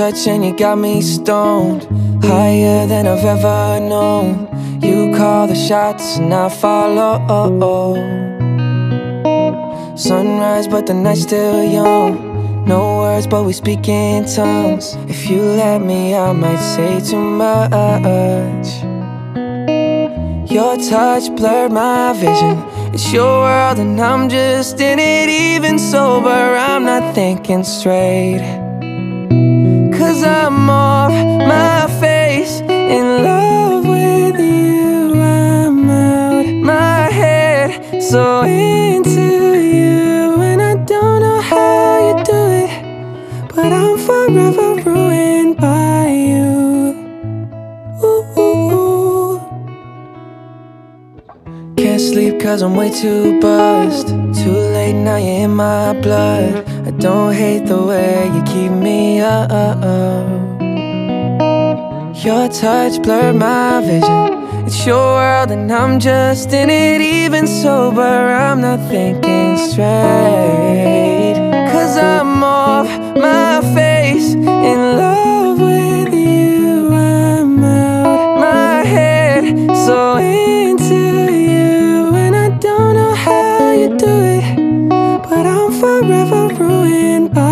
touch and you got me stoned. Higher than I've ever known. You call the shots and I follow. Sunrise, but the night's still young. No words, but we speak in tongues. If you let me, I might say too much. Your touch blurred my vision. It's your world, and I'm just in it. Even sober, I'm not thinking straight. Cause I'm off my face in love with you. I'm out my head, so into you. And I don't know how you do it, but I'm forever ruined by you. Ooh. Can't sleep cause I'm way too buzzed. Too late now, you're in my blood. I don't hate the way you keep me up. Your touch blurred my vision. It's your world, and I'm just in it. Even sober, I'm not thinking straight. Forever ruined by